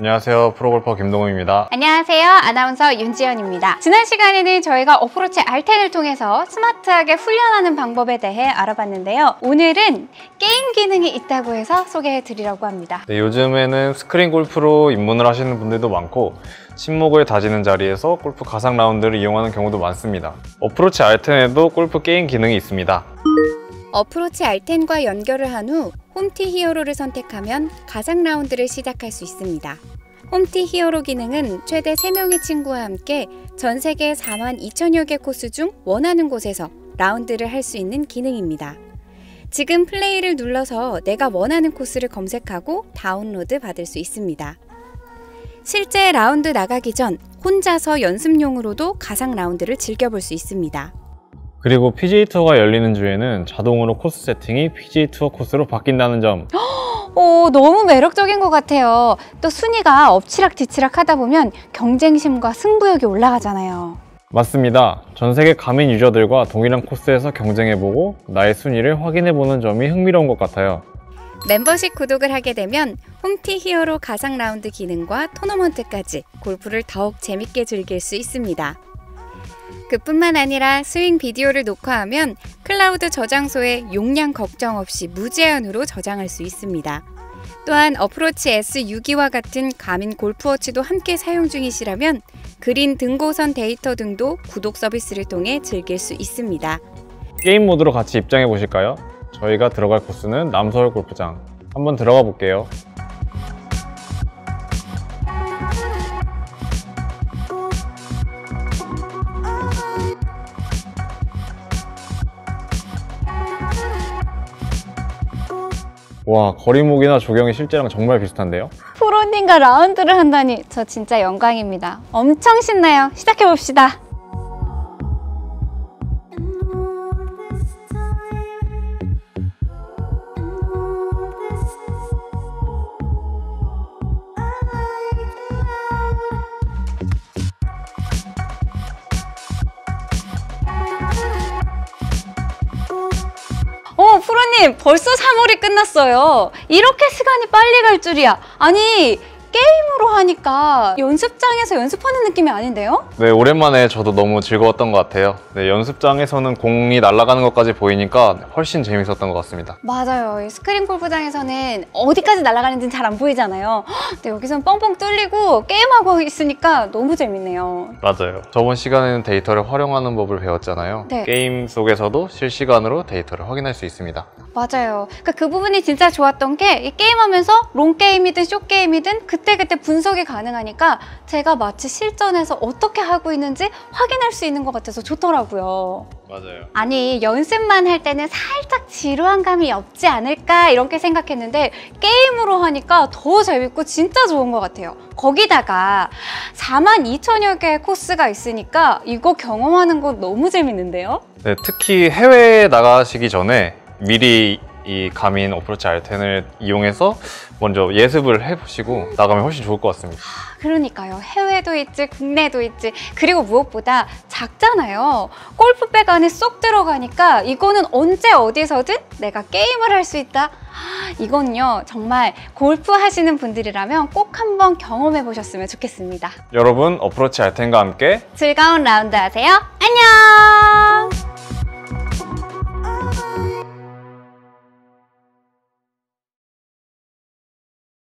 안녕하세요. 프로골퍼 김동훈입니다. 안녕하세요. 아나운서 윤지연입니다. 지난 시간에는 저희가 어프로치 알텐을 통해서 스마트하게 훈련하는 방법에 대해 알아봤는데요. 오늘은 게임 기능이 있다고 해서 소개해 드리려고 합니다. 네, 요즘에는 스크린 골프로 입문을 하시는 분들도 많고 친목을 다지는 자리에서 골프 가상 라운드를 이용하는 경우도 많습니다. Approach R10에도 골프 게임 기능이 있습니다. Approach R10과 연결을 한 후 Home Tee Hero를 선택하면 가상 라운드를 시작할 수 있습니다. Home Tee Hero 기능은 최대 3명의 친구와 함께 전 세계 4만 2천여 개 코스 중 원하는 곳에서 라운드를 할 수 있는 기능입니다. 지금 플레이를 눌러서 내가 원하는 코스를 검색하고 다운로드 받을 수 있습니다. 실제 라운드 나가기 전 혼자서 연습용으로도 가상 라운드를 즐겨볼 수 있습니다. 그리고 PGA 투어가 열리는 주에는 자동으로 코스 세팅이 PGA 투어 코스로 바뀐다는 점 오, 너무 매력적인 것 같아요. 또 순위가 엎치락뒤치락 하다 보면 경쟁심과 승부욕이 올라가잖아요. 맞습니다. 전 세계 가민 유저들과 동일한 코스에서 경쟁해보고 나의 순위를 확인해보는 점이 흥미로운 것 같아요. 멤버십 구독을 하게 되면 Home Tee Hero 가상 라운드 기능과 토너먼트까지 골프를 더욱 재밌게 즐길 수 있습니다. 그뿐만 아니라 스윙 비디오를 녹화하면 클라우드 저장소에 용량 걱정 없이 무제한으로 저장할 수 있습니다. 또한 Approach S62와 같은 가민 골프워치도 함께 사용 중이시라면 그린 등고선 데이터 등도 구독 서비스를 통해 즐길 수 있습니다. 게임 모드로 같이 입장해 보실까요? 저희가 들어갈 코스는 남서울 골프장. 한번 들어가 볼게요. 와, 거리목이나 조경이 실제랑 정말 비슷한데요? 프로님과 라운드를 한다니 저 진짜 영광입니다. 엄청 신나요. 시작해 봅시다. 님, 벌써 3홀이 끝났어요. 이렇게 시간이 빨리 갈 줄이야. 아니, 게임으로 하니까 연습장에서 연습하는 느낌이 아닌데요? 네, 오랜만에 저도 너무 즐거웠던 것 같아요. 네, 연습장에서는 공이 날아가는 것까지 보이니까 훨씬 재밌었던 것 같습니다. 맞아요. 이 스크린 골프장에서는 어디까지 날아가는지는 잘 안 보이잖아요. 헉, 근데 여기서는 뻥뻥 뚫리고 게임하고 있으니까 너무 재밌네요. 맞아요. 저번 시간에는 데이터를 활용하는 법을 배웠잖아요. 네. 게임 속에서도 실시간으로 데이터를 확인할 수 있습니다. 맞아요. 그러니까 그 부분이 진짜 좋았던 게 이 게임하면서 롱 게임이든 쇼 게임이든 그때그때 분석이 가능하니까 제가 마치 실전에서 어떻게 하고 있는지 확인할 수 있는 것 같아서 좋더라고요. 맞아요. 아니 연습만 할 때는 살짝 지루한 감이 없지 않을까 이렇게 생각했는데 게임으로 하니까 더 재밌고 진짜 좋은 것 같아요. 거기다가 4만 2천여 개의 코스가 있으니까 이거 경험하는 거 너무 재밌는데요? 네, 특히 해외에 나가시기 전에 미리 이 가민 어프로치 알텐을 이용해서 먼저 예습을 해보시고 나가면 훨씬 좋을 것 같습니다. 그러니까요. 해외도 있지, 국내도 있지. 그리고 무엇보다 작잖아요. 골프백 안에 쏙 들어가니까 이거는 언제 어디서든 내가 게임을 할 수 있다. 아, 이건요, 정말 골프 하시는 분들이라면 꼭 한번 경험해 보셨으면 좋겠습니다. 여러분 어프로치 알텐과 함께 즐거운 라운드 하세요.